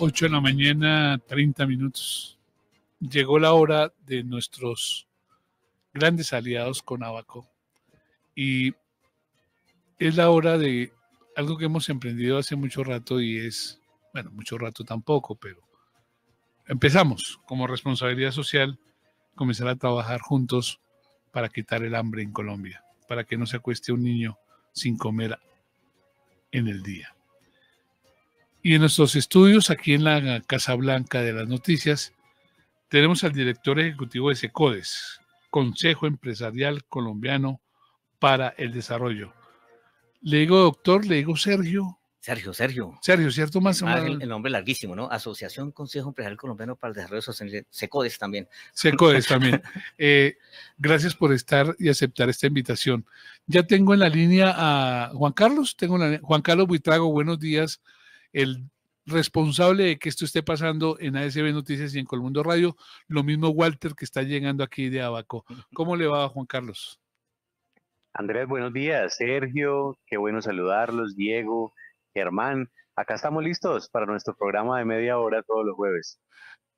8 de la mañana, 30 minutos. Llegó la hora de nuestros grandes aliados con Abaco. Y es la hora de algo que hemos emprendido hace mucho rato y es, bueno, mucho rato tampoco, pero empezamos como responsabilidad social, comenzar a trabajar juntos para quitar el hambre en Colombia, para que no se acueste un niño sin comer en el día. Y en nuestros estudios, aquí en la Casa Blanca de las Noticias, tenemos al director ejecutivo de SECODES, Consejo Empresarial Colombiano para el Desarrollo. Le digo doctor, le digo Sergio. Sergio, Sergio. Sergio, ¿cierto? Más o menos. El, el, nombre larguísimo, ¿no? Asociación Consejo Empresarial Colombiano para el Desarrollo Sostenible. SECODES también. SECODES también. Eh, gracias por estar y aceptar esta invitación. Ya tengo en la línea a Juan Carlos. Tengo la, Juan Carlos Buitrago, buenos días el responsable de que esto esté pasando en ASB Noticias y en Colmundo Radio, lo mismo Walter que está llegando aquí de Abaco. ¿Cómo le va, Juan Carlos? Andrés, buenos días. Sergio, qué bueno saludarlos. Diego, Germán, acá estamos listos para nuestro programa de media hora todos los jueves.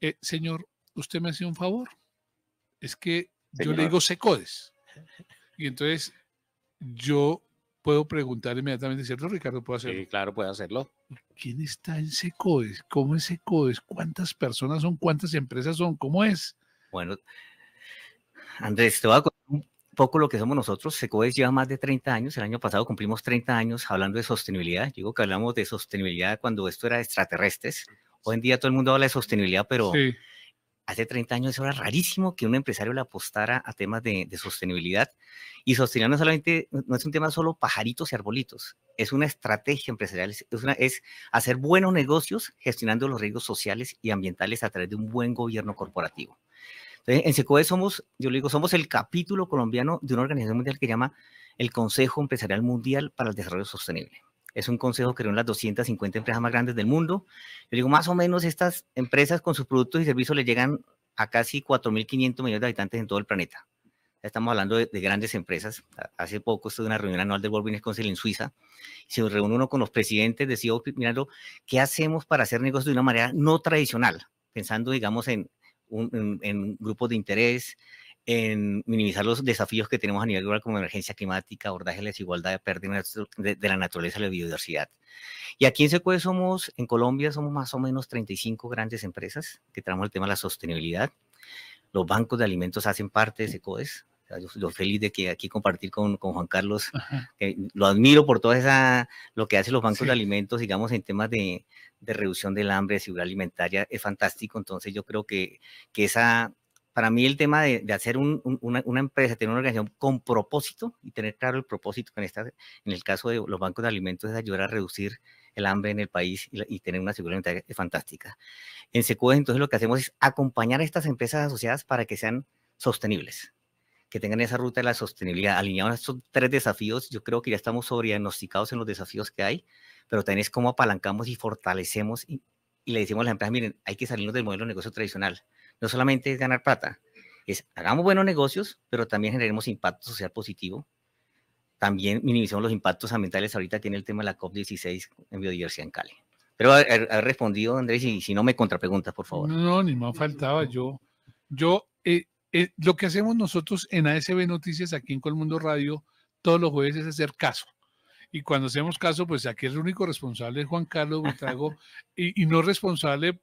Eh, señor, usted me hace un favor. Es que yo le digo Secodes. Y entonces yo puedo preguntar inmediatamente, ¿cierto, Ricardo? ¿Puedo hacerlo? Sí, claro, puede hacerlo. ¿Quién está en SECODES? ¿Cómo es SECODES? ¿Cuántas personas son? ¿Cuántas empresas son? ¿Cómo es? Bueno, Andrés, te voy a contar un poco lo que somos nosotros. SECODES lleva más de 30 años. El año pasado cumplimos 30 años hablando de sostenibilidad. Digo que hablamos de sostenibilidad cuando esto era extraterrestres. Hoy en día todo el mundo habla de sostenibilidad, pero hace 30 años era rarísimo que un empresario le apostara a temas de, sostenibilidad. Y sostenibilidad no, solamente, no es un tema solo pajaritos y arbolitos, es una estrategia empresarial, es, es hacer buenos negocios gestionando los riesgos sociales y ambientales a través de un buen gobierno corporativo. Entonces, en SECOE somos, yo le digo, somos el capítulo colombiano de una organización mundial que llama el Consejo Empresarial Mundial para el Desarrollo Sostenible. Es un consejo que reúne las 250 empresas más grandes del mundo. Yo digo, más o menos estas empresas con sus productos y servicios le llegan a casi 4.500 millones de habitantes en todo el planeta. Estamos hablando de, grandes empresas. Hace poco estuve en una reunión anual del World Business Council en Suiza. Se reúne uno con los presidentes, decía, mirando, ¿qué hacemos para hacer negocios de una manera no tradicional? Pensando, digamos, en, un, en grupos de interés, en minimizar los desafíos que tenemos a nivel global como emergencia climática, abordaje de la desigualdad, pérdida de, de, la naturaleza y la biodiversidad. Y aquí en SECUE somos, en Colombia somos más o menos 35 grandes empresas que traemos el tema de la sostenibilidad. Los bancos de alimentos hacen parte de SECODES. Yo estoy feliz de que aquí compartir con, con Juan Carlos, que lo admiro por todo esa, lo que hacen los bancos de alimentos, digamos, en temas de, de, reducción del hambre, de seguridad alimentaria, es fantástico. Entonces yo creo que, que esa, para mí el tema de, hacer una, empresa, tener una organización con propósito y tener claro el propósito, en, esta, en el caso de los bancos de alimentos, es ayudar a reducir el hambre en el país y, tener una seguridad alimentaria fantástica. En SECUES, entonces, lo que hacemos es acompañar a estas empresas asociadas para que sean sostenibles, que tengan esa ruta de la sostenibilidad. Alineados a estos tres desafíos, yo creo que ya estamos sobrediagnosticados en los desafíos que hay, pero también es cómo apalancamos y fortalecemos y, y le decimos a las empresas, miren, hay que salirnos del modelo de negocio tradicional no solamente es ganar plata, es hagamos buenos negocios, pero también generemos impacto social positivo. También minimicemos los impactos ambientales. Ahorita tiene el tema de la COP16 en biodiversidad en Cali. Pero ha, respondido, Andrés, y si no me contrapreguntas, por favor. No, ni más faltaba. Yo, yo eh, eh, lo que hacemos nosotros en ASB Noticias aquí en Colmundo Radio todos los jueves es hacer caso. Y cuando hacemos caso, pues aquí el único responsable es Juan Carlos Buitrago y, y no responsable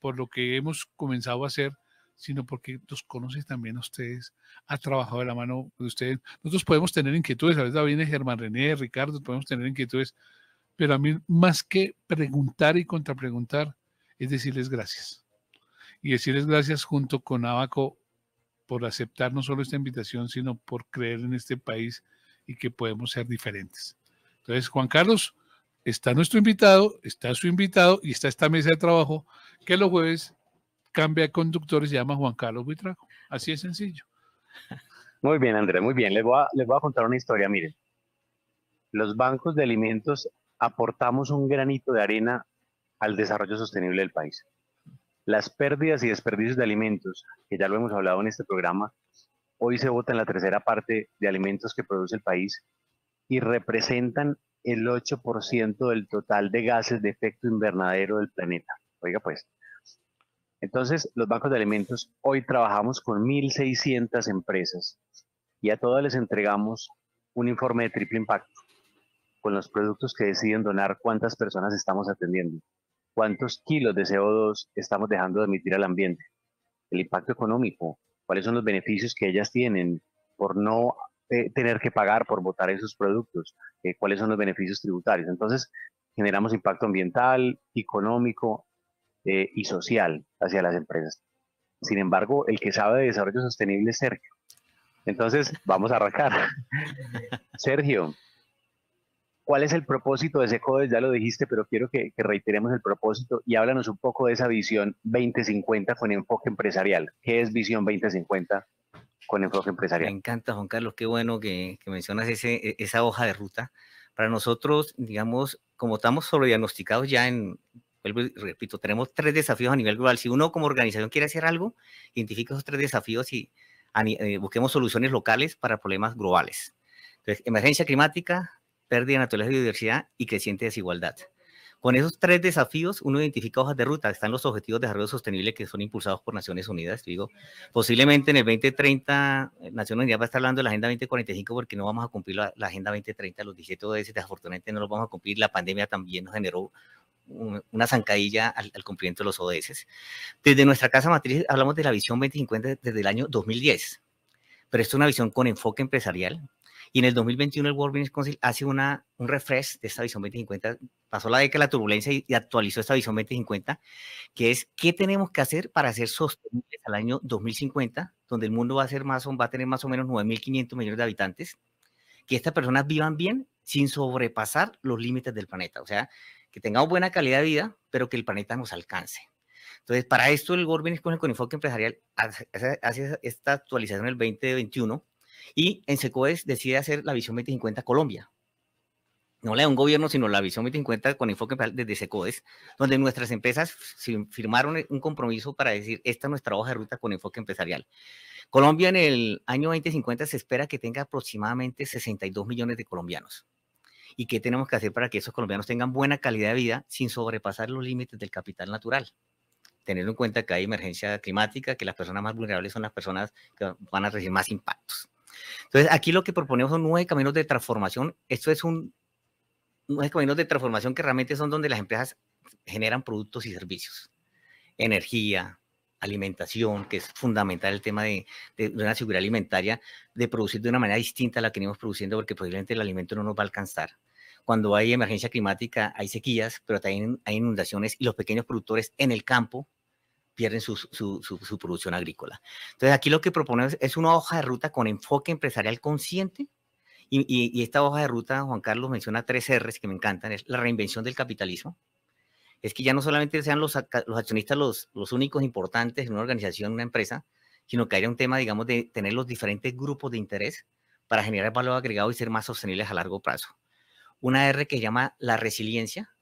por lo que hemos comenzado a hacer, sino porque los conoce también a ustedes, ha trabajado de la mano de ustedes. Nosotros podemos tener inquietudes, a veces viene Germán René, Ricardo, podemos tener inquietudes, pero a mí más que preguntar y contrapreguntar, es decirles gracias. Y decirles gracias junto con Abaco por aceptar no solo esta invitación, sino por creer en este país y que podemos ser diferentes. Entonces, Juan Carlos, está nuestro invitado, está su invitado y está esta mesa de trabajo que los jueves cambia de conductor y se llama Juan Carlos Buitrago. Así es sencillo. Muy bien, Andrés, muy bien. Les voy, a, les voy a contar una historia. Miren, los bancos de alimentos aportamos un granito de arena al desarrollo sostenible del país. Las pérdidas y desperdicios de alimentos, que ya lo hemos hablado en este programa, hoy se vota en la tercera parte de alimentos que produce el país y representan el 8% del total de gases de efecto invernadero del planeta. Oiga, pues. Entonces, los bancos de alimentos, hoy trabajamos con 1.600 empresas y a todas les entregamos un informe de triple impacto con los productos que deciden donar, cuántas personas estamos atendiendo, cuántos kilos de CO2 estamos dejando de emitir al ambiente, el impacto económico, cuáles son los beneficios que ellas tienen por no eh, tener que pagar por votar esos productos, eh, cuáles son los beneficios tributarios. Entonces, generamos impacto ambiental, económico eh, y social hacia las empresas. Sin embargo, el que sabe de desarrollo sostenible es Sergio. Entonces, vamos a arrancar. Sergio, ¿Cuál es el propósito de ese código? Ya lo dijiste, pero quiero que, reiteremos el propósito y háblanos un poco de esa visión 2050 con enfoque empresarial. ¿Qué es visión 2050 con enfoque empresarial? Me encanta, Juan Carlos, qué bueno que, mencionas ese, e, esa hoja de ruta. Para nosotros, digamos, como estamos sobrediagnosticados ya en, repito, tenemos tres desafíos a nivel global. Si uno como organización quiere hacer algo, identifica esos tres desafíos y eh, busquemos soluciones locales para problemas globales. Entonces, emergencia climática, pérdida de naturaleza y biodiversidad y creciente desigualdad. Con esos tres desafíos, uno identifica hojas de ruta. Están los objetivos de desarrollo sostenible que son impulsados por Naciones Unidas. Digo, posiblemente en el 2030, eh, Naciones Unidas va a estar hablando de la Agenda 2045 porque no vamos a cumplir la, Agenda 2030, los 17 ODS, desafortunadamente no los vamos a cumplir. La pandemia también nos generó una zancadilla al, al, cumplimiento de los ODS. Desde nuestra casa matriz hablamos de la visión 2050 desde el año 2010, pero esto es una visión con enfoque empresarial, y en el 2021 el World Business Council hace una, un refresh de esta visión 2050. Pasó la década de la turbulencia y, actualizó esta visión 2050, que es qué tenemos que hacer para ser sostenibles al año 2050, donde el mundo va a, ser más, va a tener más o menos 9.500 millones de habitantes, que estas personas vivan bien sin sobrepasar los límites del planeta. O sea, que tengamos buena calidad de vida, pero que el planeta nos alcance. Entonces, para esto el World Business Council con enfoque empresarial hace, hace esta actualización el 2021 y en SECOES decide hacer la visión 2050 Colombia. No le da un gobierno, sino la visión 2050 con enfoque desde SECOES, donde nuestras empresas firmaron un compromiso para decir, esta es nuestra hoja de ruta con enfoque empresarial. Colombia en el año 2050 se espera que tenga aproximadamente 62 millones de colombianos. ¿Y qué tenemos que hacer para que esos colombianos tengan buena calidad de vida sin sobrepasar los límites del capital natural? Teniendo en cuenta que hay emergencia climática, que las personas más vulnerables son las personas que van a recibir más impactos. Entonces, aquí lo que proponemos son nueve caminos de transformación. Esto es un nueve caminos de transformación que realmente son donde las empresas generan productos y servicios. Energía, alimentación, que es fundamental el tema de, una seguridad alimentaria, de producir de una manera distinta a la que venimos produciendo, porque posiblemente el alimento no nos va a alcanzar. Cuando hay emergencia climática, hay sequías, pero también hay inundaciones y los pequeños productores en el campo pierden su, su, producción agrícola. Entonces, aquí lo que proponemos es una hoja de ruta con enfoque empresarial consciente. Y, y, esta hoja de ruta, Juan Carlos menciona tres R's que me encantan, es la reinvención del capitalismo. Es que ya no solamente sean los, los accionistas los, los únicos importantes en una organización, en una empresa, sino que haya un tema, digamos, de tener los diferentes grupos de interés para generar valor agregado y ser más sostenibles a largo plazo. Una R que se llama la resiliencia,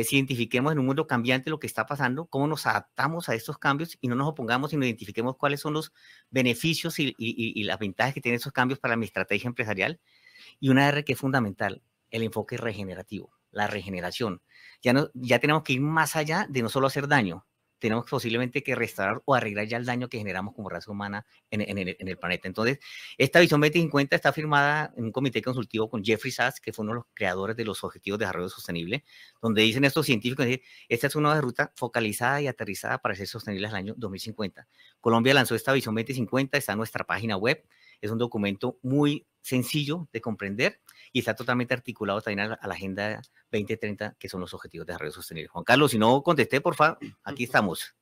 es identifiquemos en un mundo cambiante lo que está pasando, cómo nos adaptamos a estos cambios y no nos opongamos, sino identifiquemos cuáles son los beneficios y, las ventajas que tienen esos cambios para mi estrategia empresarial. Y una R que es fundamental, el enfoque regenerativo, la regeneración. Ya, no, ya tenemos que ir más allá de no solo hacer daño, tenemos posiblemente que restaurar o arreglar ya el daño que generamos como raza humana en, el, planeta. Entonces, esta visión 2050 está firmada en un comité consultivo con Jeffrey Sachs, que fue uno de los creadores de los Objetivos de Desarrollo Sostenible, donde dicen estos científicos, esta es una ruta focalizada y aterrizada para ser sostenible al año 2050. Colombia lanzó esta visión 2050, está en nuestra página web, es un documento muy sencillo de comprender y está totalmente articulado también a la, Agenda 2030, que son los Objetivos de Desarrollo Sostenible. Juan Carlos, si no contesté, por favor, aquí estamos.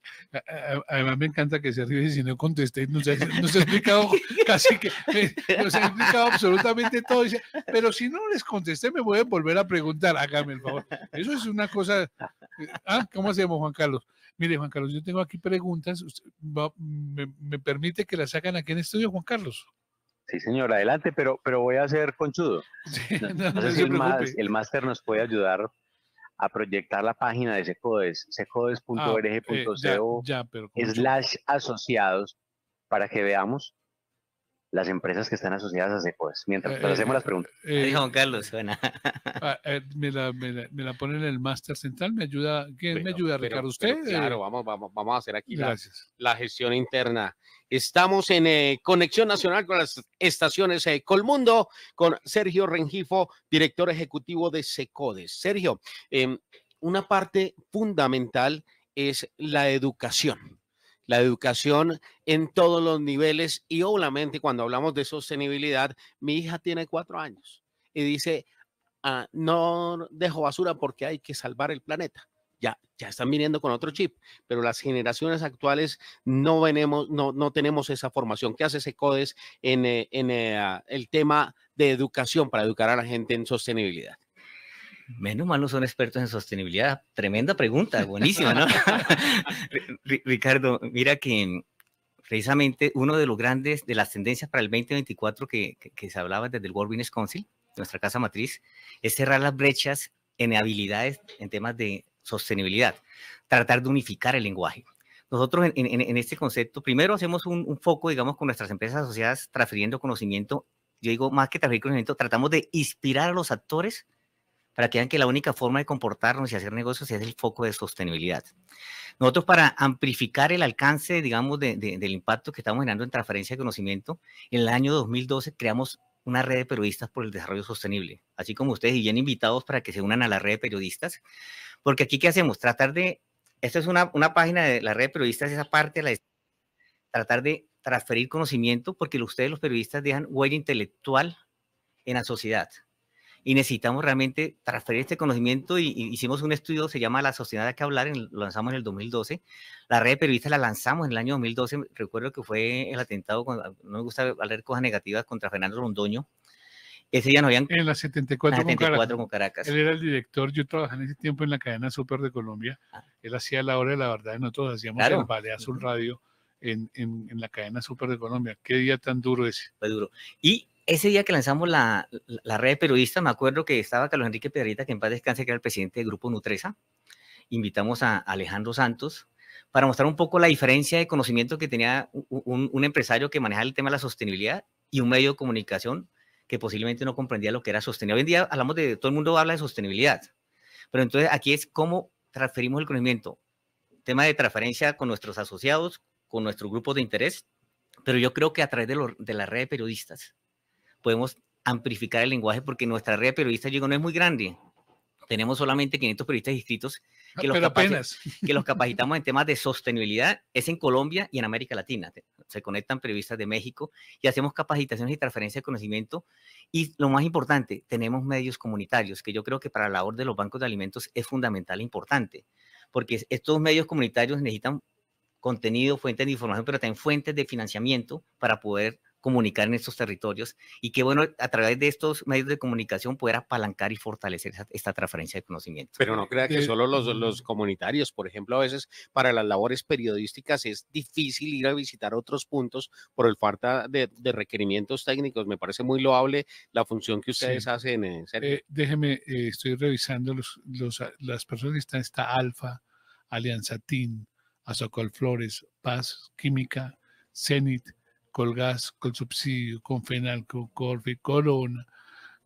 Además, me encanta que se ríe si no contesté, nos ha, explicado casi que, nos ha explicado absolutamente todo. pero si no les contesté, me voy volver a preguntar, hágame el favor. Eso es una cosa. Ah, ¿Cómo hacemos, Juan Carlos? Mire, Juan Carlos, yo tengo aquí preguntas. me, permite que las hagan aquí en estudio, Juan Carlos? Sí, señor, adelante, pero, pero voy a ser conchudo. no, sé si el, máster nos puede ayudar a proyectar la página de Secodes, secodes.org.co ah, eh, slash asociados para que veamos las empresas que están asociadas a CEPOES. Mientras Eh, hacemos eh, las preguntas. Eh, Juan Carlos, suena. ah, eh, me, la, me, la, me la ponen en el máster central. ¿Me ayuda? ¿Quién me Pero- ayuda, pero- Ricardo? pero ¿Usted? claro, Eh, vamos, vamos, vamos a hacer aquí la, Gracias. la gestión interna. Estamos en eh, Conexión Nacional con las estaciones eh, Colmundo, con Sergio Rengifo, director ejecutivo de SECODES. Sergio, em, una parte fundamental es la educación. La educación en todos los niveles y obviamente cuando hablamos de sostenibilidad, mi hija tiene cuatro años y dice, "Ah, no dejo basura porque hay que salvar el planeta. Ya, ya están viniendo con otro chip, pero las generaciones actuales no, venemos, no, no tenemos esa formación. ¿Qué hace SECODES en, eh, en eh, ah, el tema de educación para educar a la gente en sostenibilidad? Menos mal no son expertos en sostenibilidad. Tremenda pregunta, buenísima, ¿no? Ri- Ri- Ricardo, mira que precisamente uno de los grandes, de las tendencias para el 2024 que, que, que se hablaba desde el World Business Council, nuestra casa matriz, es cerrar las brechas en habilidades en temas de sostenibilidad, tratar de unificar el lenguaje. Nosotros en, en- en este concepto, primero hacemos un, un foco, digamos, con nuestras empresas asociadas, transfiriendo conocimiento. Yo digo, más que transferir conocimiento, tratamos de inspirar a los actores para que vean que la única forma de comportarnos y hacer negocios es el foco de sostenibilidad. Nosotros para amplificar el alcance, digamos, de- de- del impacto que estamos generando en transferencia de conocimiento, en el año 2012 creamos una red de periodistas por el desarrollo sostenible, así como ustedes y bien invitados para que se unan a la red de periodistas, porque aquí ¿qué hacemos? Tratar de, esta es una, una página de la red de periodistas, esa parte la tratar de transferir conocimiento, porque ustedes los periodistas dejan huella intelectual en la sociedad y necesitamos realmente transferir este conocimiento y, y hicimos un estudio, se llama La Sociedad de que hablar, en- lo lanzamos en el 2012. La red de periodistas la lanzamos en el año 2012, recuerdo que fue el atentado, con- no me gusta hablar cosas negativas contra Fernando Londoño. Ese día no habían En la 74, con 74 Caracas. con Caracas. Él era el director, yo trabajaba en ese tiempo en la cadena Super de Colombia. Ah. Él hacía la hora de la verdad y nosotros hacíamos Claro. el Ballet Azul Radio en, en, en la cadena Super de Colombia. Qué día tan duro ese. fue duro. Y ese día que lanzamos la, la- la red de periodistas, me acuerdo que estaba Carlos Enrique Pedrita, que en paz descanse, que era el presidente del grupo Nutresa. Invitamos a Alejandro Santos para mostrar un poco la diferencia de conocimiento que tenía un, un empresario que manejaba el tema de la sostenibilidad y un medio de comunicación que posiblemente no comprendía lo que era sostenibilidad. Hoy en día hablamos de, todo el mundo habla de sostenibilidad, pero entonces aquí es cómo transferimos el conocimiento. Tema de transferencia con nuestros asociados, con nuestros grupos de interés, pero yo creo que a través de, lo- de la red de periodistas podemos amplificar el lenguaje porque nuestra red de periodistas llegó no es muy grande. Tenemos solamente 500 periodistas inscritos que los, apenas. que los capacitamos en temas de sostenibilidad. Es en Colombia y en América Latina. Se conectan periodistas de México y hacemos capacitaciones y transferencia de conocimiento. Y lo más importante, tenemos medios comunitarios, que yo creo que para la labor de los bancos de alimentos es fundamental e importante, porque es- estos medios comunitarios necesitan contenido, fuentes de información, pero también fuentes de financiamiento para poder comunicar en estos territorios y qué bueno a través de estos medios de comunicación poder apalancar y fortalecer esa- esta transferencia de conocimiento. Pero no crea que Eh, solo los, los comunitarios, por ejemplo, a veces para las labores periodísticas es difícil ir a visitar otros puntos por el falta de, de requerimientos técnicos. Me parece muy loable la función que Sí. ustedes hacen, en. Eh, déjeme, eh, estoy revisando los, los, las personas que están. Está Alfa, Alianza TIN, Azocol Flores, Paz, Química, Zenit, Colgas, Colsubsidio, Confenalco, Corfe, Corona,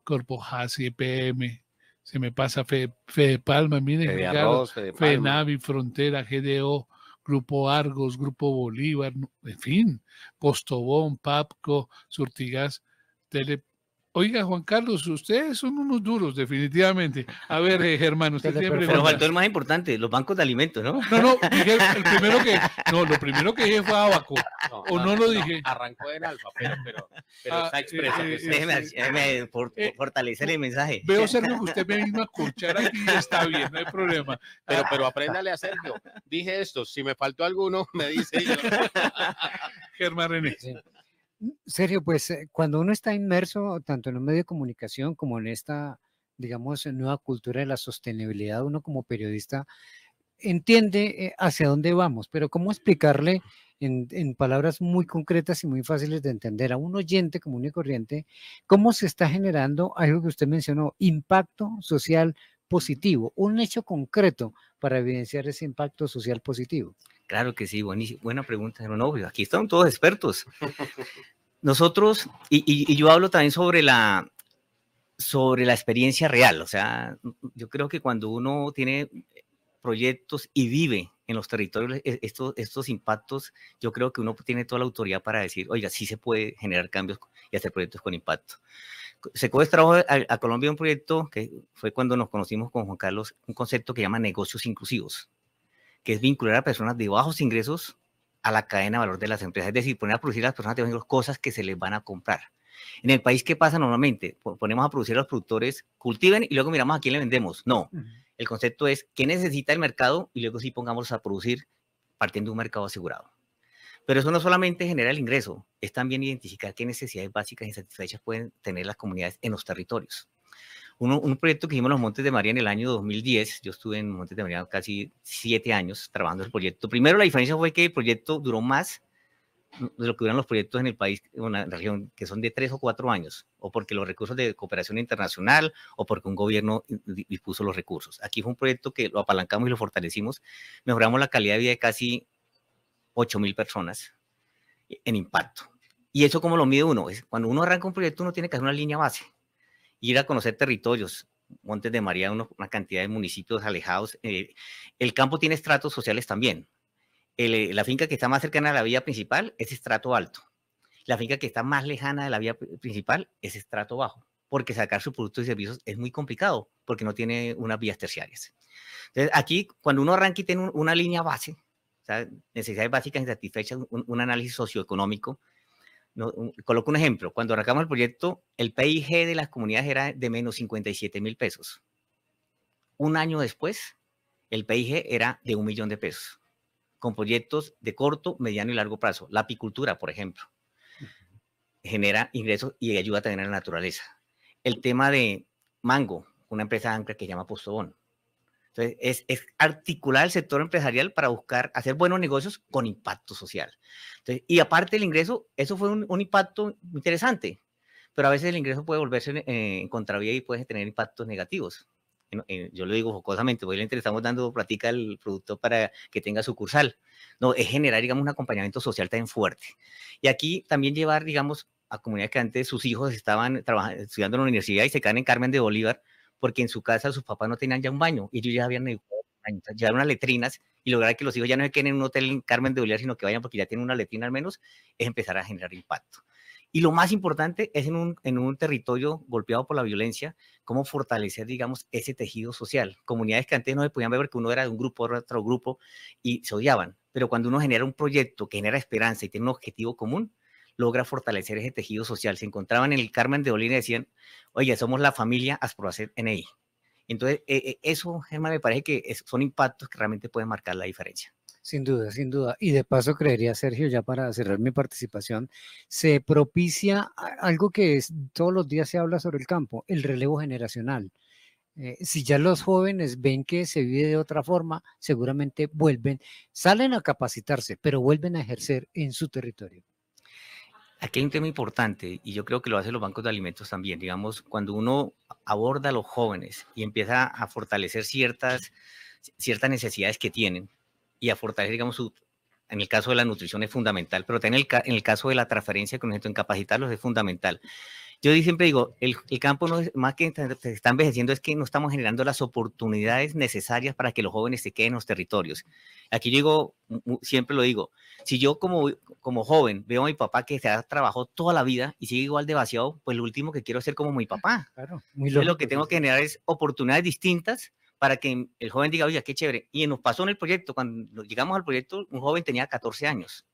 Corpo Hasi, EPM, se me pasa Fe, Fede Palma, mire, Fede Arroz, Fede Palma. FENAVI, Frontera, GDO, Grupo Argos, Grupo Bolívar, en fin, Postobón, Papco, Surtigas, Tele. Oiga, Juan Carlos, ustedes son unos duros, definitivamente. A ver, eh, Germán, usted tiene Pero faltó el más importante, los bancos de alimentos, ¿no? No, no, dije el primero que, no, lo primero que dije fue Abaco. ¿O no lo dije? Arrancó en alfa, pero, pero, pero Ah, está expreso. eh, que eh, sí. Déjeme, sí. déjeme for- Eh, fortalecer el mensaje. Veo, Sergio, que usted me vino a escuchar aquí y está bien, no hay problema. Pero, pero apréndale a Sergio. Dije esto, si me faltó alguno, me dice yo. Germán René. Sergio, pues eh, cuando uno está inmerso tanto en un medio de comunicación como en esta, digamos, nueva cultura de la sostenibilidad, uno como periodista entiende eh, hacia dónde vamos, pero ¿cómo explicarle en, en palabras muy concretas y muy fáciles de entender a un oyente común y corriente cómo se está generando algo que usted mencionó, impacto social positivo, un hecho concreto para evidenciar ese impacto social positivo? Claro que sí, buena pregunta. No, no, aquí están todos expertos. nosotros, y yo hablo también sobre la, sobre la experiencia real, o sea, yo creo que cuando uno tiene proyectos y vive en los territorios e- estos, estos impactos, yo creo que uno tiene toda la autoridad para decir, oiga, sí se puede generar cambios y hacer proyectos con impacto. Secoes trajo a, a Colombia un proyecto que fue cuando nos conocimos con Juan Carlos, un concepto que llama negocios inclusivos, que es vincular a personas de bajos ingresos a la cadena de valor de las empresas, es decir, poner a producir a las personas de bajos ingresos cosas que se les van a comprar. En el país, ¿qué pasa normalmente? Po- Ponemos a producir a los productores, cultiven y luego miramos a quién le vendemos. No, el concepto es qué necesita el mercado y luego sí pongámoslos a producir partiendo de un mercado asegurado. Pero eso no solamente genera el ingreso, es también identificar qué necesidades básicas y satisfechas pueden tener las comunidades en los territorios. Uno- un proyecto que hicimos en los Montes de María en el año 2010, yo estuve en Montes de María casi siete años trabajando el proyecto. Primero la diferencia fue que el proyecto duró más de lo que duran los proyectos en el país, en una región, que son de tres o cuatro años, o porque los recursos de cooperación internacional, o porque un gobierno di- dispuso los recursos. Aquí fue un proyecto que lo apalancamos y lo fortalecimos, mejoramos la calidad de vida de casi 8 mil personas en impacto. ¿Y eso cómo lo mide uno? Es cuando uno arranca un proyecto, uno tiene que hacer una línea base, ir a conocer territorios, Montes de María, uno- una cantidad de municipios alejados. eh, el campo tiene estratos sociales también. Eh, la finca que está más cercana a la vía principal es estrato alto. La finca que está más lejana de la vía pri- principal es estrato bajo, porque sacar sus productos y servicios es muy complicado, porque no tiene unas vías terciarias. Entonces, aquí, cuando uno arranca y tiene un- una línea base, sea, necesidades básicas insatisfechas, un, análisis socioeconómico, coloco un ejemplo. Cuando arrancamos el proyecto, el PIG de las comunidades era de menos 57 mil pesos. Un año después, el PIG era de un millón de pesos, con proyectos de corto, mediano y largo plazo. La apicultura, por ejemplo, genera ingresos y ayuda también a la naturaleza. El tema de Mango, una empresa ancla que se llama Postobón. Entonces, es, articular el sector empresarial para buscar hacer buenos negocios con impacto social. Y aparte del ingreso, eso fue un, impacto interesante, pero a veces el ingreso puede volverse eh, en contravía y puede tener impactos negativos. En- en- yo lo digo jocosamente, hoy le estamos dando platica al productor para que tenga sucursal. No, es generar, digamos, un acompañamiento social también fuerte. Y aquí también llevar, digamos, a comunidades que antes sus hijos estaban trabajando, estudiando en la universidad y se quedan en Carmen de Bolívar porque en su casa sus papás no tenían ya un baño y ellos ya habían educado, unas letrinas y lograr que los hijos ya no se queden en un hotel en Carmen de Bolívar, sino que vayan porque ya tienen una letrina al menos, es empezar a generar impacto. Y lo más importante es en un, en un territorio golpeado por la violencia, cómo fortalecer, digamos, ese tejido social. Comunidades que antes no se podían ver porque uno era de un grupo, otro otro grupo y se odiaban. Pero cuando uno genera un proyecto que genera esperanza y tiene un objetivo común, logra fortalecer ese tejido social. Se encontraban en el Carmen de Bolívar y decían, oye, somos la familia Asproacet NI. Entonces, eh, eh, eso, Germán, me parece que son impactos que realmente pueden marcar la diferencia. Sin duda, sin duda. Y de paso creería, Sergio, ya para cerrar mi participación, se propicia algo que todos los días se habla sobre el campo, el relevo generacional. Eh, si ya los jóvenes ven que se vive de otra forma, seguramente vuelven, salen a capacitarse, pero vuelven a ejercer en su territorio. Aquí hay un tema importante y yo creo que lo hacen los bancos de alimentos también. Digamos, cuando uno aborda a los jóvenes y empieza a fortalecer ciertas, ciertas necesidades que tienen y a fortalecer, digamos, su, en el caso de la nutrición es fundamental, pero también en el, caso de la transferencia con en capacitarlos es fundamental. Yo siempre digo, el, el campo no es más que se está envejeciendo, es que no estamos generando las oportunidades necesarias para que los jóvenes se queden en los territorios. Aquí yo digo, siempre lo digo, si yo como, como joven veo a mi papá que se ha trabajado toda la vida y sigue igual de vaciado, pues lo último que quiero ser como mi papá. Claro, muy Entonces, lo que tengo que generar es oportunidades distintas para que el joven diga, oye, qué chévere. Y nos pasó en el proyecto, cuando llegamos al proyecto, un joven tenía 14 años.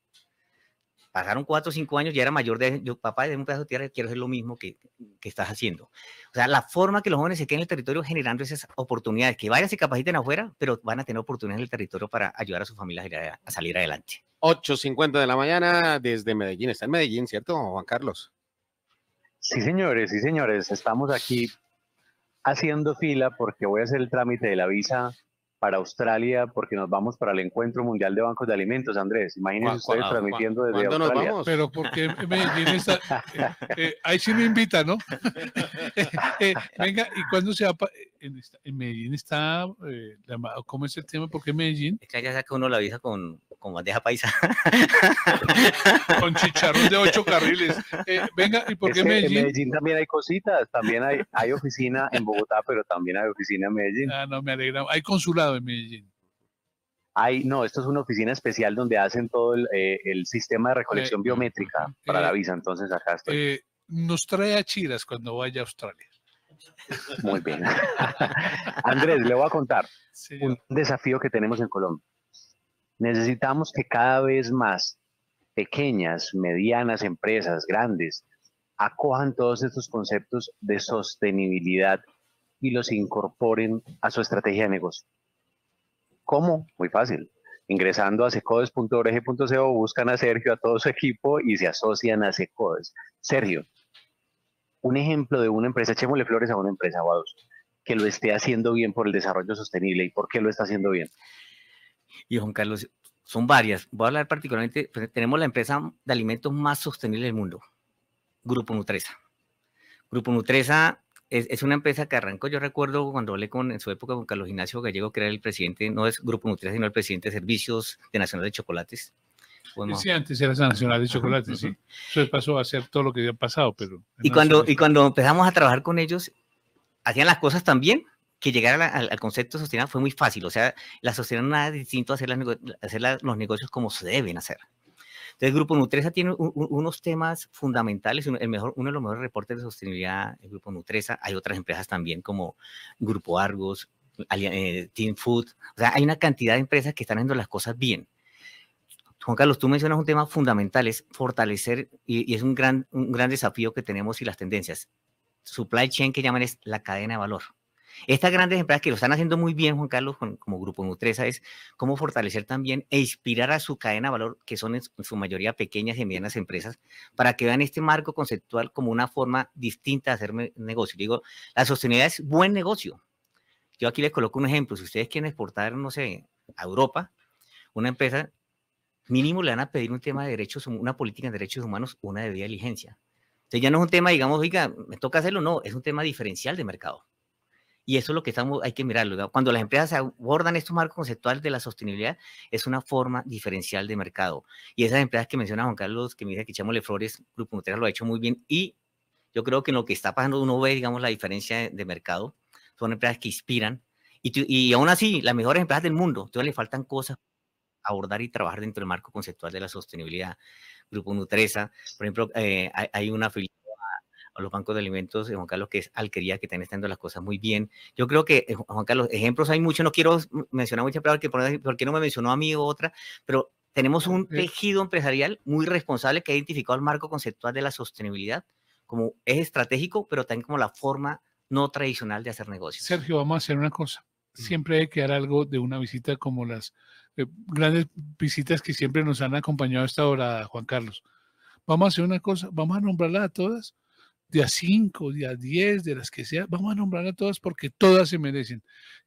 Pasaron 4 o 5 años, ya era mayor de, yo, papá, de un pedazo de tierra, quiero hacer lo mismo que, que estás haciendo. O sea, la forma que los jóvenes se queden en el territorio generando esas oportunidades, que vayan, se capaciten afuera, pero van a tener oportunidades en el territorio para ayudar a sus familias a salir adelante. 8.50 de la mañana desde Medellín. Está en Medellín, ¿cierto, Juan Carlos? Sí, señores, sí, señores, estamos aquí haciendo fila porque voy a hacer el trámite de la visa para Australia porque nos vamos para el Encuentro Mundial de Bancos de Alimentos, Andrés. Imagínense ¿Cuá- ustedes transmitiendo desde ¿Cuándo nos Australia. vamos? Pero porque Medellín está. eh, eh, ahí sí me invita, ¿no? Eh, venga, ¿y cuándo se va? En, esta- en Medellín está. eh, la ma- ¿Cómo es el tema? ¿Por qué Medellín? Es que allá saca uno la visa con, con bandeja paisa. Con chicharrón de ocho carriles. Eh, venga, ¿y por Es qué Medellín? En Medellín también hay cositas, también hay, hay oficina en Bogotá, pero también hay oficina en Medellín. Ah, no, me alegra. Hay consulado en Medellín. Hay, no, esto es una oficina especial donde hacen todo el, eh, el sistema de recolección Eh, biométrica para la visa, entonces acá estoy. Eh, nos trae a Chiras cuando vaya a Australia. Muy bien. Andrés, le voy a contar un desafío que tenemos en Colombia. Necesitamos que cada vez más pequeñas, medianas empresas, grandes, acojan todos estos conceptos de sostenibilidad y los incorporen a su estrategia de negocio. ¿Cómo? Muy fácil. Ingresando a secodes.org.co, buscan a Sergio, a todo su equipo y se asocian a Secodes. Sergio, un ejemplo de una empresa, echémosle flores a una empresa o a dos, que lo esté haciendo bien por el desarrollo sostenible y por qué lo está haciendo bien. Y Juan Carlos, son varias. Voy a hablar particularmente, pues, tenemos la empresa de alimentos más sostenible del mundo, Grupo Nutresa. Grupo Nutresa es, una empresa que arrancó, yo recuerdo cuando hablé con, en su época con Carlos Ignacio Gallego, que era el presidente, no es Grupo Nutresa, sino el presidente de Servicios de Nacional de Chocolates. Bueno, Sí, antes era San Nacional de Ajá, Chocolate, sí. Eso pasó a ser todo lo que había pasado, pero... Y cuando, y cuando empezamos a trabajar con ellos, hacían las cosas tan bien que llegar la- al, al concepto de sostenibilidad fue muy fácil. O sea, la sostenibilidad nada distinto a hacer, las hacer la- los negocios como se deben hacer. Entonces, el Grupo Nutresa tiene un- un- unos temas fundamentales. El mejor, uno de los mejores reportes de sostenibilidad, el Grupo Nutresa. Hay otras empresas también como Grupo Argos, eh, Team Food. O sea, hay una cantidad de empresas que están haciendo las cosas bien. Juan Carlos, tú mencionas un tema fundamental, es fortalecer, y, es un gran, un gran desafío que tenemos y las tendencias. Supply chain que llaman es la cadena de valor. Estas grandes empresas que lo están haciendo muy bien, Juan Carlos, como Grupo Nutresa, es cómo fortalecer también e inspirar a su cadena de valor, que son en su- mayoría pequeñas y medianas empresas, para que vean este marco conceptual como una forma distinta de hacer negocio. Digo, la sostenibilidad es buen negocio. Yo aquí les coloco un ejemplo. Si ustedes quieren exportar, no sé, a Europa, una empresa mínimo le van a pedir un tema de derechos, una política de derechos humanos, una debida diligencia. Entonces ya no es un tema, digamos, oiga, me toca hacerlo, no, es un tema diferencial de mercado. Y eso es lo que estamos, hay que mirarlo. Cuando las empresas abordan estos marcos conceptuales de la sostenibilidad, es una forma diferencial de mercado. Y esas empresas que menciona Juan Carlos, que me dice que echémosle flores, Grupo Nutresa lo ha hecho muy bien. Y yo creo que en lo que está pasando uno ve, digamos, la diferencia de, de mercado. Son empresas que inspiran. Y, y aún así, las mejores empresas del mundo, entonces le faltan cosas abordar y trabajar dentro del marco conceptual de la sostenibilidad. Grupo Nutresa, por ejemplo, eh, hay, hay una afiliada a, los bancos de alimentos, eh, Juan Carlos, que es Alquería, que están haciendo las cosas muy bien. Yo creo que, eh, Juan Carlos, ejemplos hay muchos, no quiero mencionar muchas palabras, que por, por qué no me mencionó a mí o otra, pero tenemos un tejido empresarial muy responsable que ha identificado el marco conceptual de la sostenibilidad como eje estratégico, pero también como la forma no tradicional de hacer negocios. Sergio, vamos a hacer una cosa. Siempre hay que dar algo de una visita como las eh, grandes visitas que siempre nos han acompañado a esta hora, Juan Carlos. Vamos a hacer una cosa, vamos a nombrarlas a todas, de a cinco, de a diez, de las que sea, vamos a nombrarlas a todas porque todas se merecen.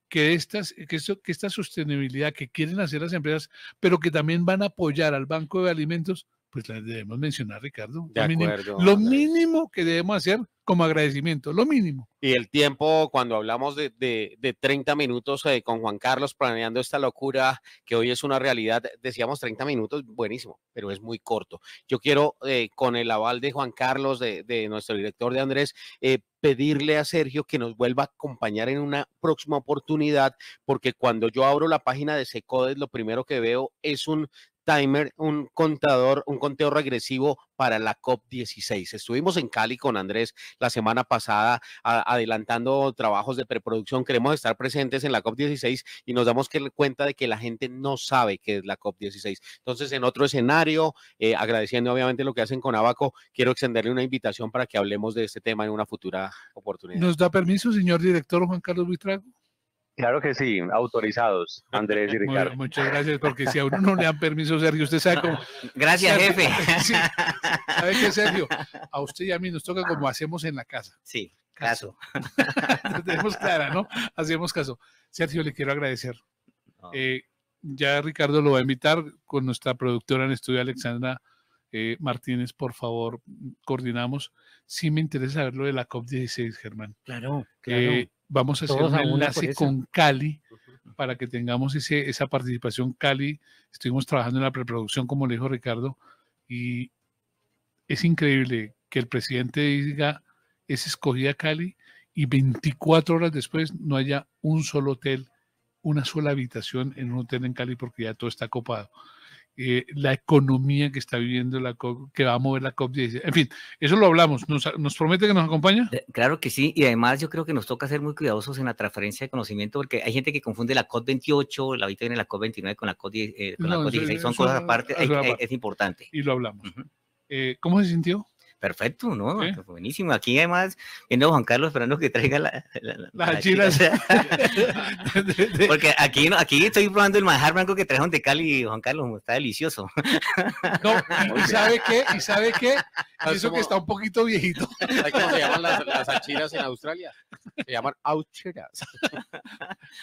Que, estas, que esta sostenibilidad que quieren hacer las empresas, pero que también van a apoyar al Banco de Alimentos, pues las debemos mencionar, Ricardo. De Lo mínimo- acuerdo. lo mínimo que debemos hacer como agradecimiento, lo mínimo. Y el tiempo, cuando hablamos de, de, de 30 minutos eh, con Juan Carlos planeando esta locura que hoy es una realidad, decíamos 30 minutos, buenísimo, pero es muy corto. Yo quiero, eh, con el aval de Juan Carlos, de, de nuestro director de Andrés, eh, pedirle a Sergio que nos vuelva a acompañar en una próxima oportunidad, porque cuando yo abro la página de Secodes, lo primero que veo es un timer, un contador, un conteo regresivo para la COP16. Estuvimos en Cali con Andrés la semana pasada adelantando trabajos de preproducción. Queremos estar presentes en la COP16 y nos damos cuenta de que la gente no sabe qué es la COP16. Entonces, en otro escenario, eh, agradeciendo obviamente lo que hacen con Abaco, quiero extenderle una invitación para que hablemos de este tema en una futura oportunidad. ¿Nos da permiso, señor director Juan Carlos Buitrago? Claro que sí, autorizados, Andrés y Ricardo. muchas gracias, porque si a uno no le dan permiso, Sergio, usted sabe cómo. Gracias, Sergio, jefe. sí. ¿Sabe qué, Sergio? A usted y a mí nos toca como hacemos en la casa. Sí, caso. Lo tenemos clara, ¿no? Hacemos caso. Sergio, le quiero agradecer. No. Eh, ya Ricardo lo va a invitar con nuestra productora en estudio, Alexandra eh, Martínez, por favor, coordinamos. Sí me interesa saber lo de la COP16, Germán. Claro, claro. Eh, vamos a hacer Todos un enlace con Cali para que tengamos ese, esa participación Cali. Estuvimos trabajando en la preproducción, como le dijo Ricardo, y es increíble que el presidente diga, es escogida Cali, y 24 horas después no haya un solo hotel, una sola habitación en un hotel en Cali porque ya todo está copado. Eh, la economía que está viviendo la que va a mover la COP16. En fin, eso lo hablamos. ¿Nos, ¿Nos, promete que nos acompaña? Claro que sí, y además yo creo que nos toca ser muy cuidadosos en la transferencia de conocimiento porque hay gente que confunde la COP28, la ahorita viene la COP29 con la COP16, eh, con no, la COP16, son cosas aparte, es importante. Y lo hablamos. Uh -huh. eh, ¿Cómo se sintió? Perfecto, ¿no? ¿Sí? Buenísimo. Aquí además, viendo a Juan Carlos esperando que traiga la, la, la las chilas. Porque aquí, aquí estoy probando el manjar blanco que trajeron de Cali, Juan Carlos, está delicioso. No, y sabe qué, y sabe qué, eso que está un poquito viejito. ¿Sabes cómo se llaman las, las achiras en Australia? Se llaman aucheras.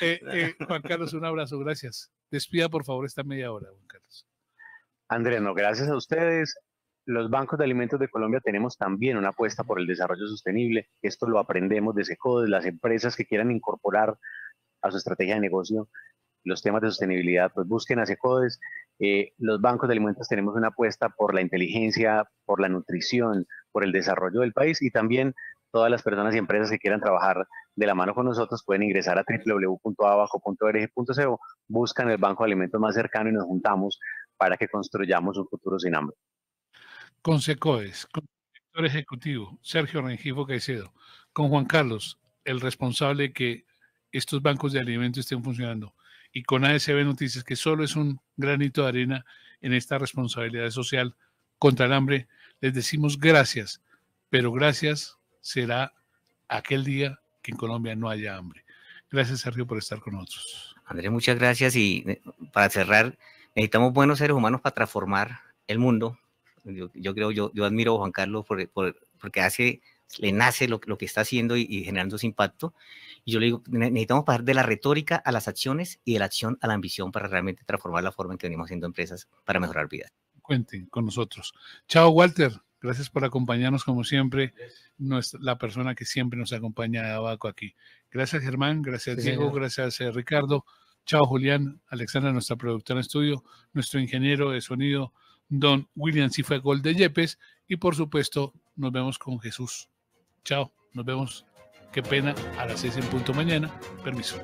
Eh, eh, Juan Carlos, un abrazo, gracias. Despida por favor esta media hora, Juan Carlos. Andrés, no, gracias a ustedes los bancos de alimentos de Colombia tenemos también una apuesta por el desarrollo sostenible. Esto lo aprendemos de SECODES, las empresas que quieran incorporar a su estrategia de negocio los temas de sostenibilidad, pues busquen a SECODES. Eh, los bancos de alimentos tenemos una apuesta por la inteligencia, por la nutrición, por el desarrollo del país y también todas las personas y empresas que quieran trabajar de la mano con nosotros pueden ingresar a www.abajo.org.co, buscan el banco de alimentos más cercano y nos juntamos para que construyamos un futuro sin hambre con SECOES, con el director ejecutivo Sergio Rengifo Caicedo, con Juan Carlos, el responsable que estos bancos de alimentos estén funcionando, y con ASB Noticias, que solo es un granito de arena en esta responsabilidad social contra el hambre, les decimos gracias, pero gracias será aquel día que en Colombia no haya hambre. Gracias, Sergio, por estar con nosotros. Andrés, muchas gracias. Y eh, para cerrar, necesitamos buenos seres humanos para transformar el mundo, yo, yo, creo, yo, yo admiro a Juan Carlos por, por, porque hace, le nace lo, lo que está haciendo y, y, generando ese impacto. Y yo le digo, necesitamos pasar de la retórica a las acciones y de la acción a la ambición para realmente transformar la forma en que venimos haciendo empresas para mejorar vidas. Cuenten con nosotros. Chao, Walter. Gracias por acompañarnos como siempre. Nuestra, la persona que siempre nos acompaña de abajo aquí. Gracias, Germán. Gracias, sí, Diego. Señor. Gracias, eh, Ricardo. Chao, Julián. Alexandra, nuestra productora en estudio. Nuestro ingeniero de sonido, Don William si fue gol de Yepes y por supuesto nos vemos con Jesús. Chao, nos vemos. Qué pena a las seis en punto mañana. Permiso.